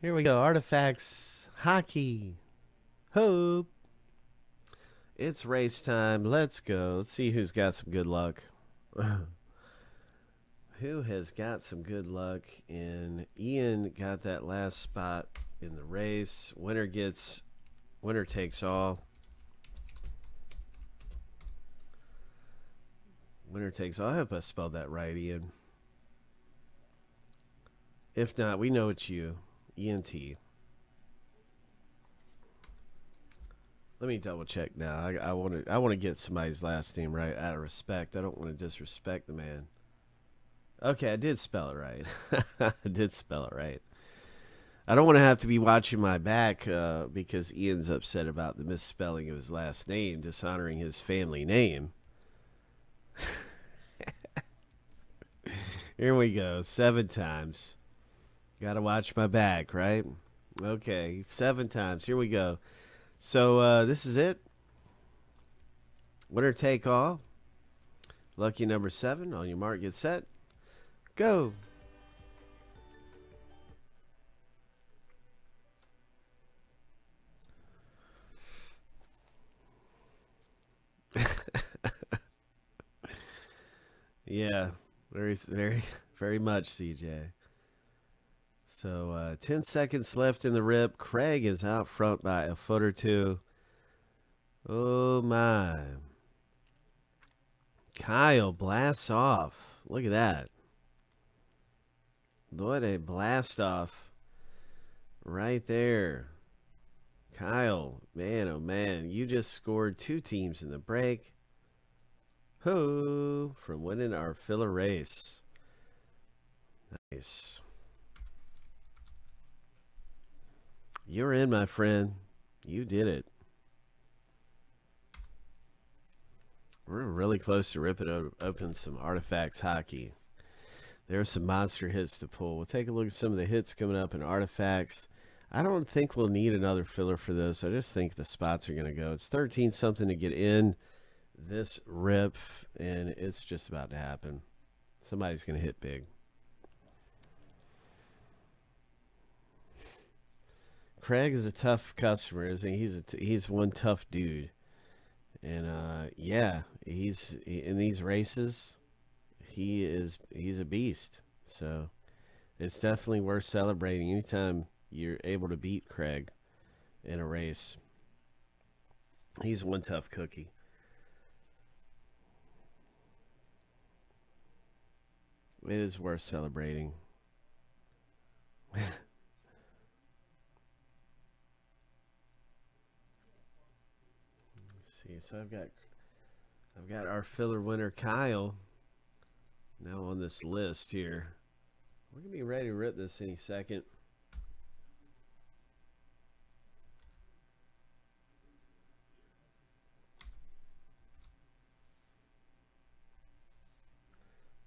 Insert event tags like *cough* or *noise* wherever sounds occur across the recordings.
Here we go. Artifacts hockey. Hope. It's race time. Let's go. Let's see who's got some good luck. *laughs* Who has got some good luck? And Ian got that last spot in the race. Winner gets, winner takes all. Winner takes all. I hope I spelled that right, Ian. If not, we know it's you. ENT. Let me double check now. I want to I want to get somebody's last name right out of respect. I don't want to disrespect the man. Okay, I did spell it right. *laughs* I did spell it right. I don't want to have to be watching my back uh, because Ian's upset about the misspelling of his last name, dishonoring his family name. *laughs* Here we go, seven times. Got to watch my back, right? Okay, seven times. Here we go. So uh, this is it. Winner take all. Lucky number seven. On your mark, get set. Go. *laughs* yeah, very, very, *laughs* very much, CJ. So uh, 10 seconds left in the rip. Craig is out front by a foot or two. Oh, my. Kyle blasts off. Look at that. What a blast off right there. Kyle, man, oh man, you just scored two teams in the break. Ho, from winning our filler race. Nice. You're in, my friend. You did it. We're really close to ripping open some artifacts hockey. There's some monster hits to pull. We'll take a look at some of the hits coming up in artifacts. I don't think we'll need another filler for this. I just think the spots are going to go. It's 13 something to get in this rip, and it's just about to happen. Somebody's going to hit big. Craig is a tough customer, isn't he? He's a t- he's one tough dude, and uh, yeah, he's in these races. He is he's a beast. So it's definitely worth celebrating anytime you're able to beat Craig in a race. He's one tough cookie. It is worth celebrating. *laughs* see. So I've got I've got our filler winner Kyle now on this list here. We're gonna be ready to rip this any second.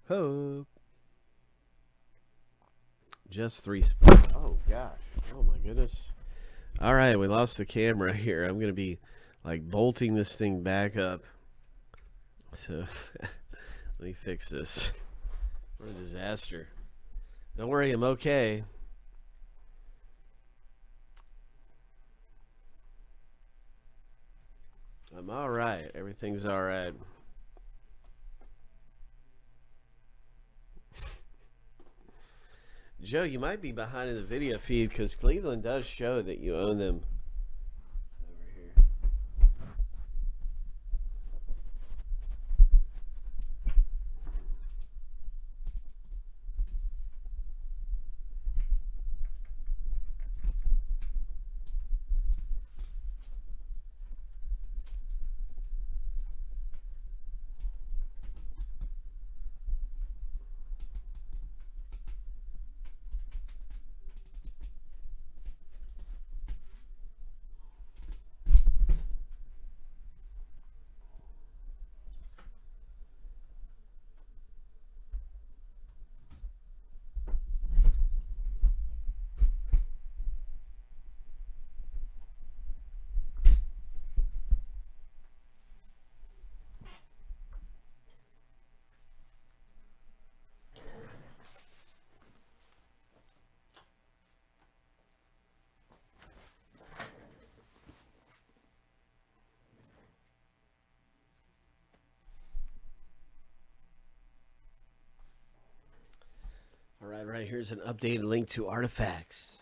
Hope. Just three. Oh gosh. Oh my goodness. All right, we lost the camera *laughs* here. I'm gonna be like bolting this thing back up. So *laughs* let me fix this. What a disaster. Don't worry, I'm okay. I'm all right. Everything's all right. *laughs* Joe, you might be behind in the video feed because Cleveland does show that you own them right, here's an updated link to artifacts.